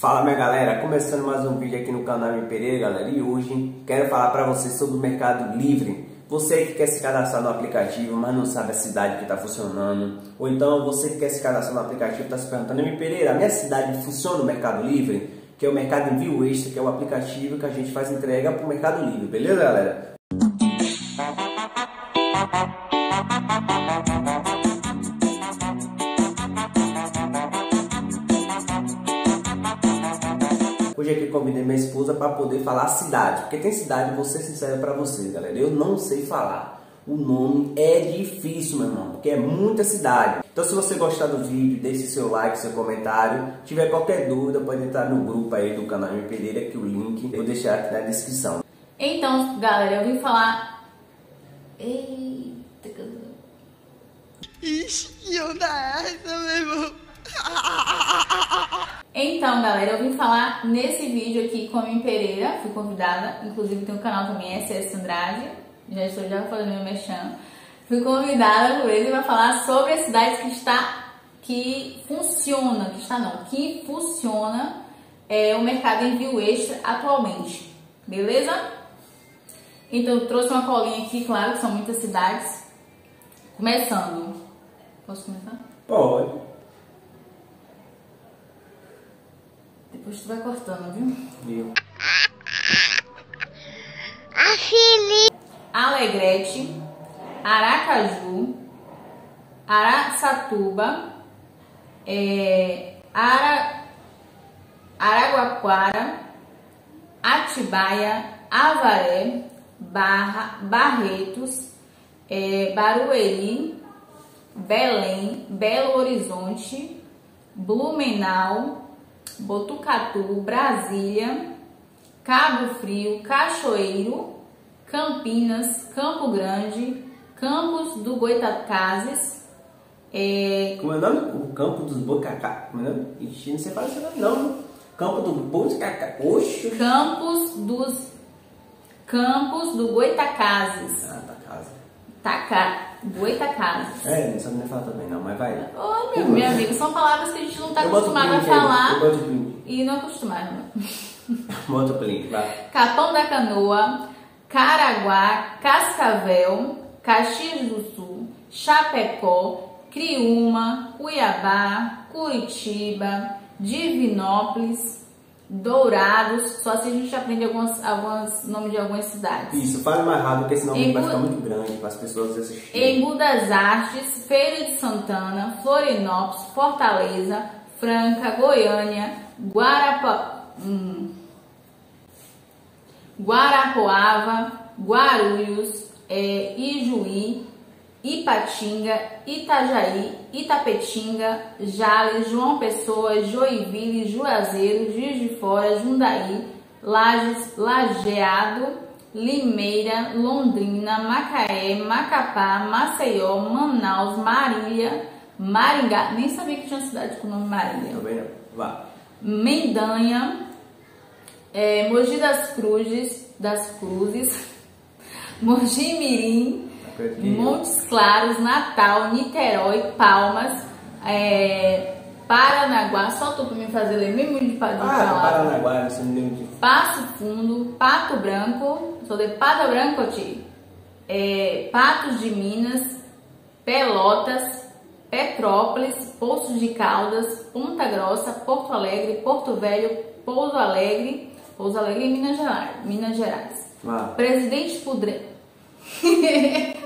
Fala minha galera, começando mais um vídeo aqui no canal M Pereira, galera. E hoje quero falar para vocês sobre o Mercado Livre. Você que quer se cadastrar no aplicativo, mas não sabe a cidade que está funcionando. Ou então você que quer se cadastrar no aplicativo está se perguntando, M Pereira, a minha cidade funciona no Mercado Livre? Que é o Mercado Envio Extra, que é o aplicativo que a gente faz entrega para o Mercado Livre, beleza galera? Hoje aqui convidei minha esposa para poder falar a cidade, porque tem cidade, vou ser sincero para vocês, galera, eu não sei falar. O nome é difícil, meu irmão, porque é muita cidade. Então, se você gostar do vídeo, deixe seu like, seu comentário. Tiver qualquer dúvida, pode entrar no grupo aí do canal M Pereira, que o link eu vou deixar aqui na descrição. Então, galera, eu vim falar. Eita, Ixi, que onda é essa, meu irmão? Então, galera, eu vim falar nesse vídeo aqui com a minha Pereira, fui convidada, inclusive tem um canal também, SS Andrade, já estou já fazendo meu mexão. Fui convidada por ele para falar sobre a cidade que está, que funciona, que está não, que funciona é, o mercado envio extra atualmente, beleza? Então, eu trouxe uma colinha aqui, claro que são muitas cidades. Começando. Posso começar? Pode. Depois tu vai cortando, viu? Viu? Alegrete, Aracaju, Araçatuba, é, Ara, Araguaquara, Atibaia, Avaré, Barra, Barretos, é, Barueri, Belém, Belo Horizonte, Blumenau, Botucatu, Brasília, Cabo Frio, Cachoeiro, Campinas, Campo Grande, Campos do Goitacazes, é, Como é o nome? O Campo dos Bocacá. Como é o nome? Ixi, não sei falar esse nome não. Campo do Bocacá. Oxe. Campos dos Campos do Goitacazes, Ah, tá casa. Taca, Goitacazes. É, não sabe nem falar também não, mas vai. Ô, meu, meu amigo, são palavras que a gente não está acostumado a falar e não acostumado. né? Bota o print, vai. Capão da Canoa, Caraguá, Cascavel, Caxias do Sul, Chapecó, Criúma, Cuiabá, Curitiba, Divinópolis, Dourados, só se a gente aprender alguns, alguns nomes de algumas cidades. Isso, fale mais rápido, porque senão vai ficar muito grande para as pessoas assistirem. Embu das Artes, Feira de Santana, Florianópolis, Fortaleza, Franca, Goiânia, Guarapa, hum, Guarapuava, Guarulhos, é, Ijuí, Ipatinga, Itajaí, Itapetinga, Jales, João Pessoa, Joinville, Juazeiro, Juiz de Fora, Jundaí, Lages, Lajeado, Limeira, Londrina, Macaé, Macapá, Maceió, Manaus, Marília, Maringá, nem sabia que tinha cidade com o nome. Também não. Vá. Mendanha, é, Mogi das Cruzes, das Cruzes, Mogi Mirim, Montes Claros, Natal, Niterói, Palmas, é, Paranaguá, só tu pra me fazer ler mesmo de Ah, falar. Paranaguá, você não deu de... Passo Fundo, Pato Branco, sou de Pato Branco, Ti. É, Patos de Minas, Pelotas, Petrópolis, Poços de Caldas, Ponta Grossa, Porto Alegre, Porto Velho, Pouso Alegre, Pouso Alegre em Minas Gerais. Minas Gerais. Presidente Pudre...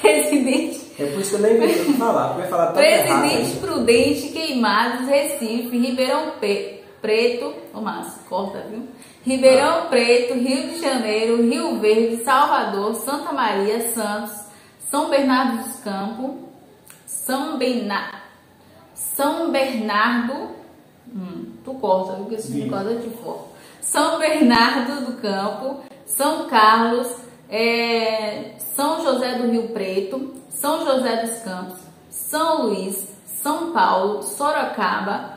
Presidente É por isso que eu nem o que falar, porque falar tão errado. Presidente Prudente, Queimados, Recife, Ribeirão Pe- Preto, ô Márcio, corta, viu? Ribeirão Preto, Rio de Janeiro, Rio Verde, Salvador, Santa Maria, Santos, São Bernardo dos Campos, São Bernardo, São Bernardo, hum, tu corta? Porque isso Sim. me corta de fora. São Bernardo do Campo, São Carlos, é, São José do Rio Preto, São José dos Campos, São Luís, São Paulo, Sorocaba,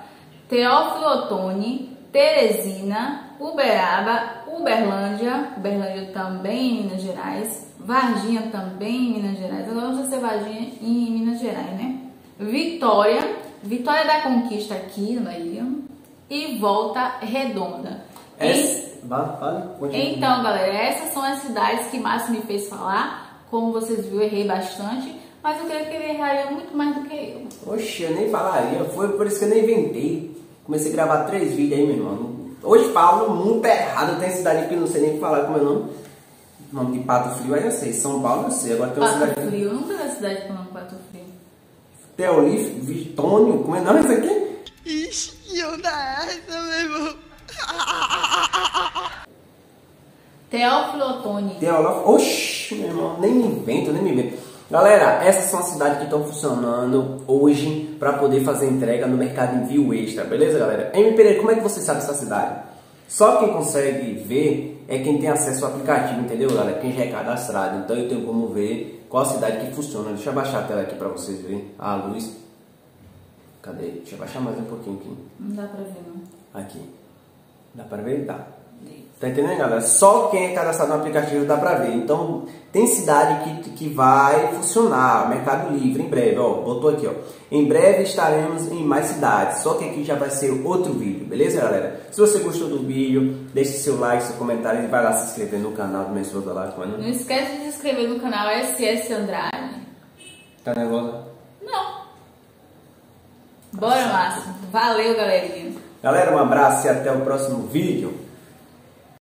Teófilo Otoni, Teresina, Uberaba, Uberlândia, Uberlândia também em Minas Gerais, Varginha também em Minas Gerais, agora vamos ser Varginha em Minas Gerais? Vitória, Vitória da Conquista aqui Bahia, e Volta Redonda. Essa... Continua. Então, galera, essas são as cidades que Márcio me fez falar. Como vocês viram, eu errei bastante. Mas eu creio que ele erraria muito mais do que eu. Oxe, eu nem falaria. Foi por isso que eu nem inventei. Comecei a gravar três vídeos aí, meu irmão. Hoje falo muito errado. Tem cidade que eu não sei nem falar como é o nome. O nome de Pato Frio aí eu sei. São Paulo eu sei. Agora tem uma Pato cidade... Frio. Eu nunca vi cidade com o nome Pato Frio. Teolif, Vitônio, como é o nome disso aqui? Ixi, que onda é essa, meu irmão? Teófilo Otoni. Teolof... Oxi, meu irmão, nem me invento, nem me invento. Galera, essas são as cidades que estão funcionando hoje para poder fazer entrega no mercado envio extra, beleza, galera? M. Pereira, como é que você sabe essa cidade? Só quem consegue ver é quem tem acesso ao aplicativo, entendeu, galera? Quem já é cadastrado. Então eu tenho como ver qual cidade que funciona. Deixa eu abaixar a tela aqui para vocês verem. A luz. Cadê? Deixa eu abaixar mais um pouquinho aqui. Não dá pra ver, não. Aqui. Dá para ver? Dá. Tá entendendo, galera? Só quem é cadastrado no aplicativo dá pra ver. Então, tem cidade que, que vai funcionar, Mercado Livre, em breve, ó, botou aqui, ó. Em breve estaremos em mais cidades, só que aqui já vai ser outro vídeo, beleza, galera? Se você gostou do vídeo, deixe seu like, seu comentário e vai lá se inscrever no canal do Mensuroso lá, como é o nome? Não esquece de se inscrever no canal SS Andrade. Tá nervosa? Não. Bora, Márcio. Valeu, galerinha. Galera, um abraço e até o próximo vídeo.